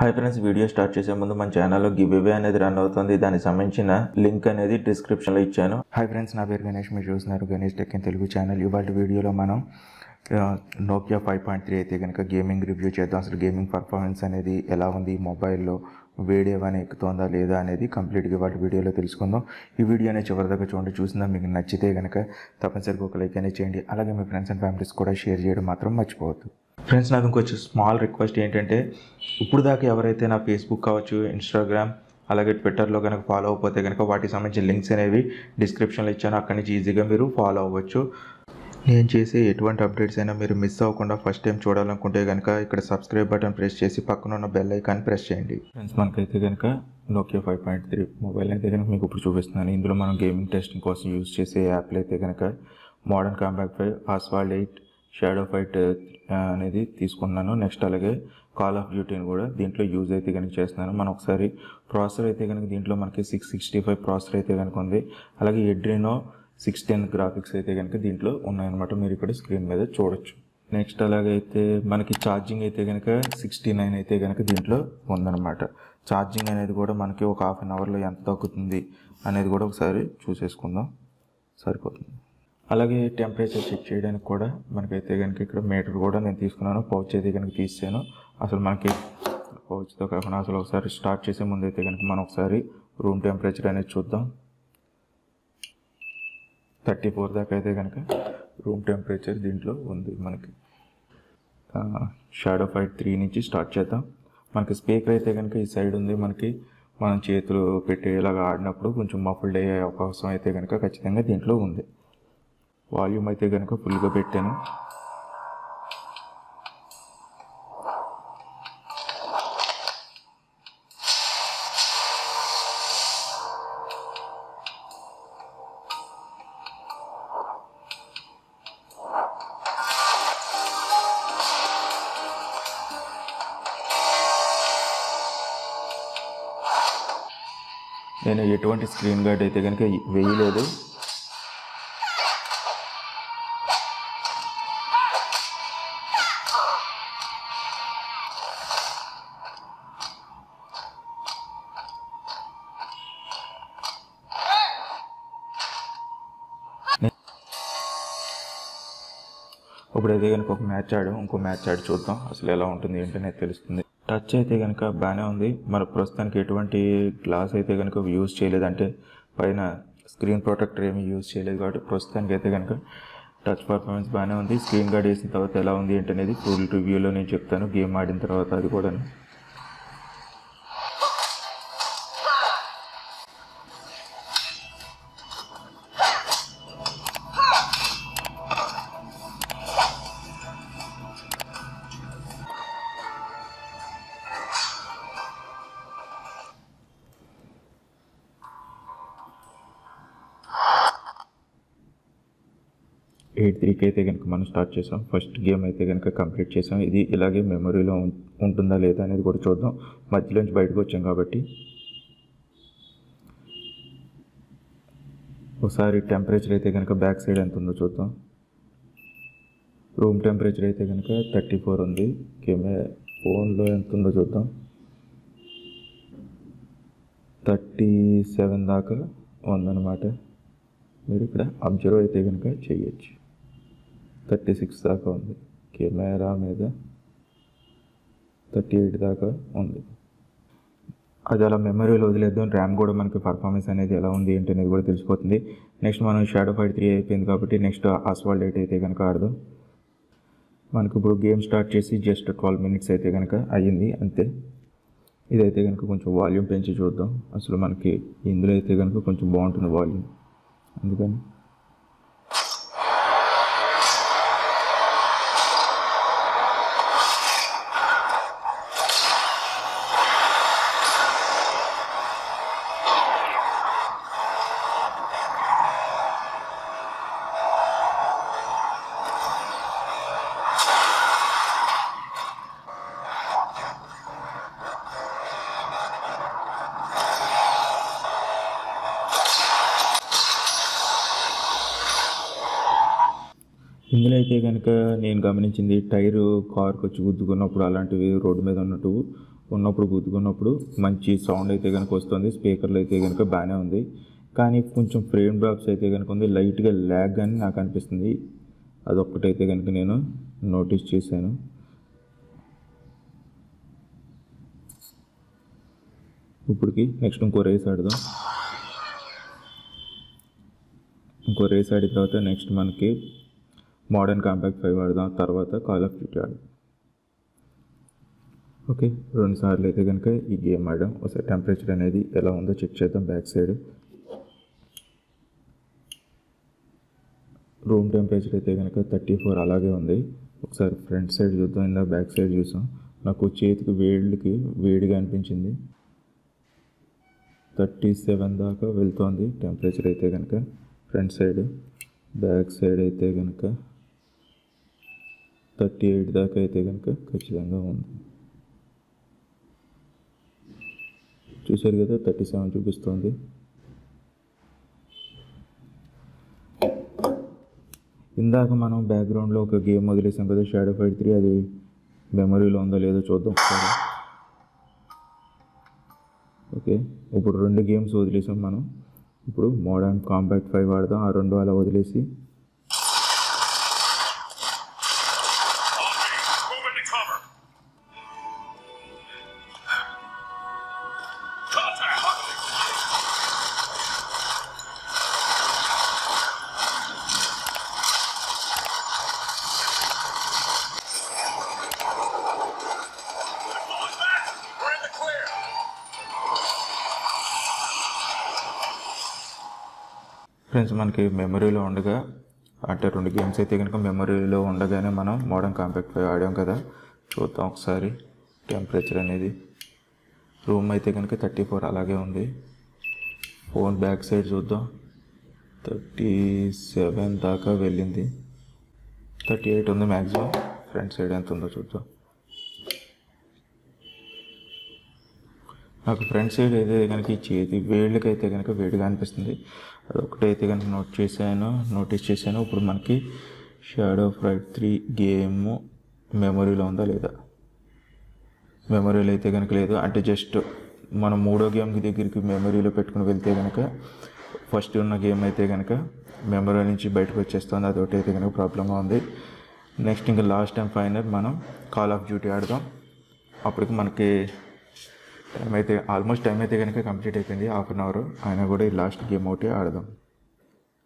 Hi friends video start చేసే ముందు మన ఛానల్లో గివ్ అవే అనేది రన్ అవుతుంది. దానికి సంబంధించిన లింక్ అనేది డిస్క్రిప్షన్లో ఇచ్చాను. హాయ్ ఫ్రెండ్స్ నా పేరు గణేష్. మీరు చూస్తున్నారు Ganesh tech in Telugu channel ఇవాళ వీడియోలో మనం నోకియా ఫైవ్ పాయింట్ త్రీ అయితే కనుక గేమింగ్ రివ్యూ చేద్దాం. అసలు గేమింగ్ పర్ఫార్మెన్స్ అనేది ఎలా ఉంది? మొబైల్లో వేడి ఏమైనా ఎక్కుతోందా లేదా అనేది కంప్లీట్గా వాటి వీడియోలో తెలుసుకుందాం. ఈ వీడియో అనేది చివరిదాకా చూడండి. చూసిందా మీకు నచ్చితే కనుక తప్పనిసరిగా ఒక లైక్ అనేది చేయండి. అలాగే మీ ఫ్రెండ్స్ అండ్ ఫ్యామిలీస్ కూడా షేర్ చేయడం మాత్రం మర్చిపోవద్దు. ఫ్రెండ్స్ నాకు ఇంకొంచెం స్మాల్ రిక్వెస్ట్ ఏంటంటే ఇప్పుడు దాకా ఎవరైతే నా ఫేస్బుక్ కావచ్చు ఇన్స్టాగ్రామ్ అలాగే ట్విట్టర్లో కనుక ఫాలో అయిపోతే కనుక వాటికి సంబంధించిన లింక్స్ అనేవి డిస్క్రిప్షన్లో ఇచ్చాను. అక్కడి నుంచి ఈజీగా మీరు ఫాలో అవ్వచ్చు. నేను చేసే ఎటువంటి అప్డేట్స్ అయినా మీరు మిస్ అవ్వకుండా ఫస్ట్ టైం చూడాలనుకుంటే కనుక ఇక్కడ సబ్స్క్రైబ్ బటన్ ప్రెస్ చేసి పక్కన ఉన్న బెల్ ఐకాన్ ప్రెస్ చేయండి. ఫ్రెండ్స్ మనకైతే కనుక Nokia five point three mobile అయితే కనుక మీకు ఇప్పుడు చూపిస్తున్నాను. ఇందులో మనం గేమింగ్ టెస్టింగ్ కోసం యూజ్ చేసే యాప్లు అయితే కనుక modern compact five Asphalt eight shadow fight అనేది తీసుకున్నాను నెక్స్ట్ అలాగే కాల్ ఆఫ్ డ్యూటీని కూడా దీంట్లో యూజ్ అయితే కనుక చేస్తున్నాను. మనం ఒకసారి ప్రాసెసర్ అయితే కనుక దీంట్లో మనకి సిక్స్ సిక్స్టీ ఫైవ్ ప్రాసెసర్ అయితే కనుక ఉంది. అలాగే ఎడ్రినో సిక్స్ టెన్ గ్రాఫిక్స్ అయితే కనుక దీంట్లో ఉన్నాయన్నమాట. మీరు ఇక్కడ స్క్రీన్ మీద చూడొచ్చు. నెక్స్ట్ అలాగైతే మనకి ఛార్జింగ్ అయితే కనుక సిక్స్టీ నైన్ అయితే కనుక దీంట్లో ఉందన్నమాట. ఛార్జింగ్ అనేది కూడా మనకి ఒక హాఫ్ అన్ అవర్లో ఎంత తగ్గుతుంది అనేది కూడా ఒకసారి చూసేసుకుందాం. సరిపోతుంది. అలాగే టెంపరేచర్ చెక్ చేయడానికి కూడా మనకైతే కనుక ఇక్కడ మీటర్ కూడా నేను తీసుకున్నాను. పౌచ్ అయితే కనుక తీసాను అసలు మనకి పౌచ్తో కాకుండా అసలు ఒకసారి స్టార్ట్ చేసే ముందు అయితే కనుక మనం ఒకసారి రూమ్ టెంపరేచర్ అనేది చూద్దాం. థర్టీ ఫోర్ దాకా అయితే కనుక రూమ్ టెంపరేచర్ దీంట్లో ఉంది మనకి. షాడో ఫైట్ త్రీ నుంచి స్టార్ట్ చేద్దాం. మనకి స్పీకర్ అయితే కనుక ఈ సైడ్ ఉంది. మనకి మనం చేతులు పెట్టి ఇలాగ ఆడినప్పుడు కొంచెం మఫుల్డ్ అయ్యే అవకాశం అయితే కనుక ఖచ్చితంగా దీంట్లో ఉంది. వాల్యూమ్ అయితే కనుక ఫుల్గా పెట్టాను. నేను ఎటువంటి స్క్రీన్ గార్డ్ అయితే కనుక వేయలేదు. ఇప్పుడు అయితే కనుక ఒక మ్యాచ్ ఆడు ఇంకో మ్యాచ్ ఆడి చూద్దాం. అసలు ఎలా ఉంటుంది ఏంటనేది తెలుస్తుంది. టచ్ అయితే కనుక బాగానే ఉంది. మరి ప్రస్తుతానికి ఎటువంటి గ్లాస్ అయితే కనుక యూజ్ చేయలేదు అంటే పైన స్క్రీన్ ప్రొటెక్టర్ ఏమీ యూజ్ చేయలేదు కాబట్టి ప్రస్తుతానికి అయితే కనుక టచ్ పర్ఫార్మెన్స్ బాగానే ఉంది. స్క్రీన్ గార్డ్ వేసిన తర్వాత ఎలా ఉంది ఏంటనేది ఫుల్ రివ్యూలో నేను చెప్తాను. గేమ్ ఆడిన తర్వాత అది కూడా ఎయిట్ త్రీకి అయితే కనుక మనం స్టార్ట్ చేసాం. ఫస్ట్ గేమ్ అయితే కనుక కంప్లీట్ చేసాం. ఇది ఇలాగే మెమొరీలో ఉంటుందా లేదా అనేది కూడా చూద్దాం. మధ్యలోంచి బయటకు వచ్చాం కాబట్టి. ఒకసారి టెంపరేచర్ అయితే కనుక బ్యాక్ సైడ్ ఎంత ఉందో చూద్దాం. రూమ్ టెంపరేచర్ అయితే కనుక థర్టీ ఫోర్ ఉంది. కెమెరా ఫోన్లో ఎంత ఉందో చూద్దాం. థర్టీ సెవెన్ దాకా ఉందన్నమాట. మీరు ఇక్కడ అబ్జర్వ్ అయితే కనుక చేయొచ్చు. థర్టీ సిక్స్ దాకా ఉంది. కెమెరా మీద థర్టీ ఎయిట్ దాకా ఉంది. అది అలా మెమరీలో వదిలేద్దాం. ర్యామ్ కూడా మనకి పర్ఫార్మెన్స్ అనేది ఎలా ఉంది ఏంటి అనేది కూడా తెలిసిపోతుంది. నెక్స్ట్ మనం షాడో ఫైట్ త్రీ అయిపోయింది కాబట్టి నెక్స్ట్ ఆస్వాల్డ్ ఎయిట్ అయితే కనుక ఆడదాం. మనకి ఇప్పుడు గేమ్ స్టార్ట్ చేసి జస్ట్ ట్వెల్వ్ మినిట్స్ అయితే కనుక అయ్యింది. అంతే. ఇదైతే కనుక కొంచెం వాల్యూమ్ పెంచి చూద్దాం. అసలు మనకి ఇందులో అయితే కనుక కొంచెం బాగుంటుంది వాల్యూమ్ అందుకని ఇందులో అయితే కనుక నేను గమనించింది టైరు కార్కి వచ్చి గుద్దుకున్నప్పుడు అలాంటివి రోడ్డు మీద ఉన్నట్టు ఉన్నప్పుడు గుద్దుకున్నప్పుడు మంచి సౌండ్ అయితే కనుక వస్తుంది స్పీకర్లు అయితే కనుక బాగానే ఉంది. కానీ కొంచెం ఫ్రేమ్ డ్రాప్స్ అయితే కనుక ఉంది లైట్గా ల్యాగ్ అని నాకు అనిపిస్తుంది. అదొక్కటైతే కనుక నేను నోటీస్ చేశాను. ఇప్పటికి నెక్స్ట్ ఇంకో రేస్ ఆడదాం. ఇంకో రేస్ ఆడిన తర్వాత నెక్స్ట్ మనకి మోడర్న్ కాంపాక్ట్ ఫైవ్ ఆడదాం తర్వాత కాల్ ఆఫ్ డ్యూటీ ఆడదాం. ఓకే రెండు సార్లు అయితే కనుక ఈ గేమ్ ఆడాం ఒకసారి టెంపరేచర్ అనేది ఎలా ఉందో చెక్ చేద్దాం బ్యాక్ సైడ్. రూమ్ టెంపరేచర్ అయితే కనుక థర్టీ ఫోర్ అలాగే ఉంది. ఒకసారి ఫ్రంట్ సైడ్ చూద్దాం ఇందా బ్యాక్ సైడ్ చూసాం. నాకు చేతికి వేడికి వేడిగా అనిపించింది. థర్టీ సెవెన్ దాకా వెళ్తోంది టెంపరేచర్ అయితే కనుక ఫ్రంట్ సైడ్ బ్యాక్ సైడ్ అయితే కనుక థర్టీ ఎయిట్ దాకా అయితే కనుక ఖచ్చితంగా ఉంది. చూశారు కదా థర్టీ సెవెన్ చూపిస్తుంది. ఇందాక మనం బ్యాక్గ్రౌండ్లో ఒక గేమ్ వదిలేసాం కదా షాడో ఫైట్ త్రీ అది మెమరీలో ఉందో లేదో చూద్దాం ఒకసారి. ఓకే ఇప్పుడు రెండు గేమ్స్ వదిలేసాం మనం. ఇప్పుడు మోడర్న్ కాంపాక్ట్ ఫైవ్ ఆడదాం ఆ రెండు అలా వదిలేసి cover. ఫ్రెండ్స్ మనకి మెమరీలో ఉండగా అంటే రెండు గేమ్స్ అయితే కనుక మెమరీలో ఉండగానే మనం మోడర్న్ కాంపాక్ట్ ఫైవ్ ఆడాం కదా. చూద్దాం ఒకసారి. టెంపరేచర్ అనేది రూమ్ అయితే కనుక థర్టీ ఫోర్ అలాగే ఉంది. ఫోన్ బ్యాక్ సైడ్ చూద్దాం. థర్టీ సెవెన్ దాకా వెళ్ళింది. థర్టీ ఎయిట్ ఉంది మ్యాక్సిమం ఫ్రంట్ సైడ్ ఎంత ఉందో చూద్దాం. నాకు ఫ్రంట్ సైడ్ అయితే కనుక ఈ చేతి వేళ్ళకైతే అయితే కనుక వేడిగా అనిపిస్తుంది. అదొకటైతే కనుక నోట్ చేశాను నోటీస్ చేశాను. ఇప్పుడు మనకి షాడో ఫ్రైట్ త్రీ గేమ్ మెమరీలో ఉందా లేదా? మెమరీలో అయితే కనుక లేదు. అంటే జస్ట్ మనం మూడో గేమ్ దగ్గరికి మెమొరీలో పెట్టుకుని వెళ్తే కనుక ఫస్ట్ ఉన్న గేమ్ అయితే కనుక మెమరీ నుంచి బయటకు వచ్చేస్తుంది. అదొకటి అయితే కనుక ప్రాబ్లంగా ఉంది. నెక్స్ట్ ఇంకా లాస్ట్ టైం ఫైనల్ మనం కాల్ ఆఫ్ డ్యూటీ ఆడదాం. అప్పటికి మనకి టైం అయితే ఆల్మోస్ట్ టైం అయితే కనుక కంప్లీట్ అయిపోయింది. హాఫ్ అన్ అవర్ అయినా కూడా ఈ లాస్ట్ గేమ్ ఒకటి ఆడదాం.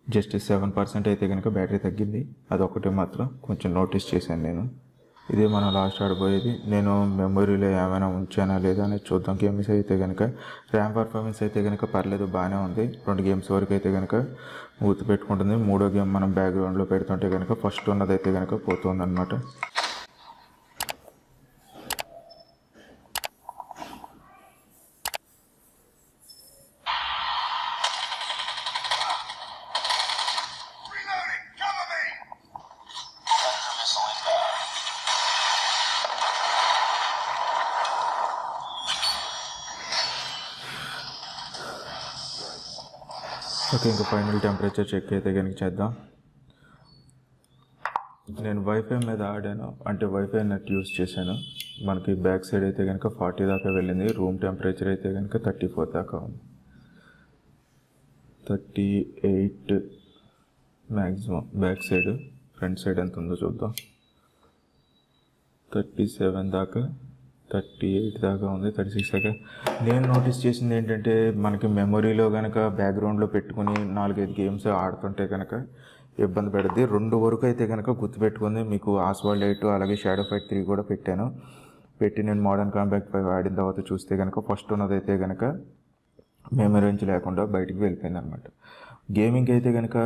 జస్ట్ సెవెన్ పర్సెంట్ అయితే కనుక బ్యాటరీ తగ్గింది. అదొకటి మాత్రం కొంచెం నోటీస్ చేశాను నేను. ఇది మనం లాస్ట్ ఆడిపోయేది నేను మెమొరీలో ఏమైనా ఉంచానా లేదా అనేది చూద్దాం. గేమ్స్ అయితే కనుక ర్యామ్ పర్ఫార్మెన్స్ అయితే కనుక పర్లేదు బాగానే ఉంది. రెండు గేమ్స్ వరకు అయితే కనుక గుర్తు పెట్టుకుంటుంది మూడో గేమ్ మనం బ్యాక్గ్రౌండ్లో పెడుతుంటే కనుక ఫస్ట్ ఉన్నదైతే కనుక పోతుంది అనమాట ఓకే ఇంకా ఫైనల్ టెంపరేచర్ చెక్ అయితే కనుక చేద్దాం. నేను వైఫై మీద ఆడాను అంటే వైఫై నెట్ యూస్ చేశాను. మనకి బ్యాక్ సైడ్ అయితే కనుక ఫార్టీ దాకా వెళ్ళింది రూమ్ టెంపరేచర్ అయితే కనుక థర్టీ ఫోర్ దాకా ఉంది. Thirty eight maximum back side front side ఎంత ఉందో చూద్దాం. థర్టీ సెవెన్ దాకా థర్టీ ఎయిట్ దాకా ఉంది థర్టీ సిక్స్ దాకా. నేను నోటీస్ చేసింది ఏంటంటే మనకి మెమొరీలో కనుక బ్యాక్గ్రౌండ్లో పెట్టుకుని నాలుగైదు గేమ్స్ ఆడుతుంటే కనుక ఇబ్బంది పెడుద్ది. రెండు వరకు అయితే కనుక గుర్తుపెట్టుకుంది మీకు ఆస్వాల్డ్ ఎయిట్ అలాగే షాడో ఫైట్ త్రీ కూడా పెట్టాను. పెట్టి నేను మోడర్న్ కాంపాక్ట్ ఫైవ్ ఆడిన తర్వాత చూస్తే కనుక ఫస్ట్ ఉన్నదైతే కనుక మెమరీ నుంచి లేకుండా బయటికి వెళ్ళిపోయింది అనమాట గేమింగ్ అయితే కనుక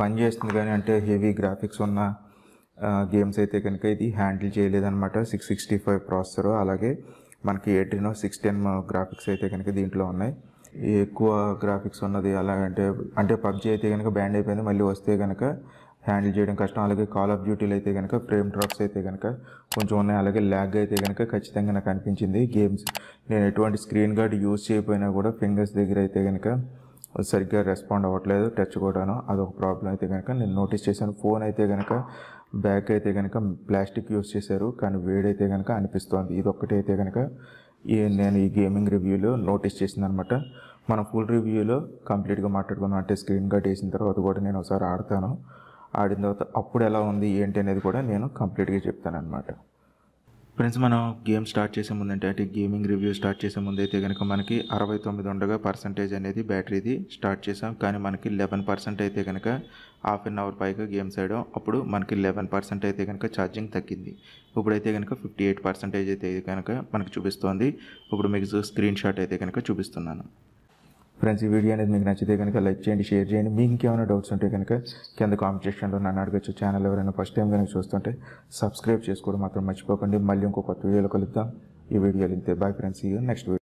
పని చేస్తుంది కానీ అంటే హెవీ గ్రాఫిక్స్ ఉన్న గేమ్స్ అయితే కనుక ఇది హ్యాండిల్ చేయలేదన్నమాట. సిక్స్ సిక్స్టీ ఫైవ్ ప్రాసెసర్ అలాగే మనకి ఎయిటీనో సిక్స్ టెన్ గ్రాఫిక్స్ అయితే కనుక దీంట్లో ఉన్నాయి. ఎక్కువ గ్రాఫిక్స్ ఉన్నది అలాగంటే అంటే పబ్జీ అయితే కనుక బ్యాండ్ అయిపోయింది. మళ్ళీ వస్తే కనుక హ్యాండిల్ చేయడం కష్టం. అలాగే కాల్ ఆఫ్ డ్యూటీలు అయితే కనుక ఫ్రేమ్ డ్రాప్స్ అయితే కనుక కొంచెం ఉన్నాయి. అలాగే ల్యాగ్ అయితే కనుక ఖచ్చితంగా నాకు అనిపించింది. గేమ్స్ నేను ఎటువంటి స్క్రీన్ గార్డ్ యూజ్ చేయకపోయినా కూడా ఫింగర్స్ దగ్గర అయితే కనుక సరిగ్గా రెస్పాండ్ అవ్వట్లేదు టచ్ కూడాను అదొక ప్రాబ్లం అయితే కనుక నేను నోటీస్ చేశాను ఫోన్ అయితే కనుక బ్యాక్ అయితే కనుక ప్లాస్టిక్ యూస్ చేశారు కానీ వేడైతే కనుక అనిపిస్తోంది. ఇది ఒక్కటి అయితే కనుక ఈ నేను ఈ గేమింగ్ రివ్యూలో నోటీస్ చేసింది అనమాట మనం ఫుల్ రివ్యూలో కంప్లీట్గా మాట్లాడుకున్నాం అంటే స్క్రీన్ గార్డ్ వేసిన తర్వాత కూడా నేను ఒకసారి ఆడతాను. ఆడిన తర్వాత అప్పుడు ఎలా ఉంది ఏంటి అనేది కూడా నేను కంప్లీట్గా చెప్తాను అనమాట ఫ్రెండ్స్ మనం గేమ్ స్టార్ట్ చేసే ముందంటే అంటే గేమింగ్ రివ్యూ స్టార్ట్ చేసే ముందు అయితే కనుక మనకి అరవై తొమ్మిది ఉండగా పర్సంటేజ్ అనేది బ్యాటరీది స్టార్ట్ చేసాం. కానీ మనకి లెవెన్ పర్సెంట్ అయితే కనుక హాఫ్ అన్ అవర్ పైగా గేమ్స్ ఆడాం. అప్పుడు మనకి లెవెన్ పర్సెంట్ అయితే కనుక ఛార్జింగ్ తగ్గింది. ఇప్పుడైతే కనుక ఫిఫ్టీ ఎయిట్ పర్సెంటేజ్ అయితే కనుక మనకి చూపిస్తోంది. ఇప్పుడు మీకు స్క్రీన్ షాట్ అయితే కనుక చూపిస్తున్నాను. ఫ్రెండ్స్ ఈ వీడియో అనేది మీకు నచ్చితే కనుక లైక్ చేయండి షేర్ చేయండి. మీకు ఇంకేమైనా డౌట్స్ ఉంటే కనుక కింద కామెంట్ సెక్షన్లో నన్ను అడగచ్చు. ఛానల్ ఎవరైనా ఫస్ట్ టైం కనుక చూస్తుంటే సబ్స్క్రైబ్ చేసుకోవడం మాత్రం మర్చిపోకండి. మళ్ళీ ఇంకో కొత్త వీడియోలో కలుద్దాం. ఈ వీడియోలు ఇంతే. బాయ్ ఫ్రెండ్స్ ఈ నెక్స్ట్ వీడియో